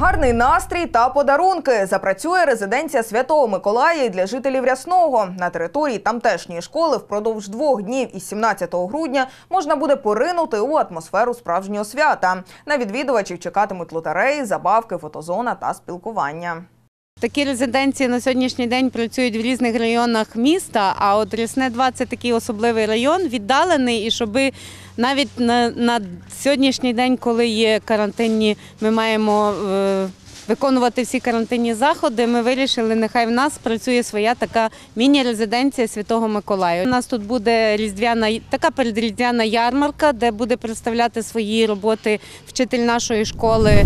Гарний настрій та подарунки. Запрацює резиденція Святого Миколая для жителів Рясного. На території тамтешньої школи впродовж двох днів із 17 грудня можна буде поринути у атмосферу справжнього свята. На відвідувачів чекатимуть лотереї, забавки, фотозона та спілкування. Такі резиденції на сьогоднішній день працюють в різних районах міста. А от Рясне 2 – це такий особливий район, віддалений, і щоб навіть на, на сьогоднішній день, коли є карантинні, ми маємо е, виконувати всі карантинні заходи. Ми вирішили, нехай в нас працює своя така міні-резиденція Святого Миколая. У нас тут буде різдвяна така передріздвяна ярмарка, де буде представляти свої роботи вчитель нашої школи.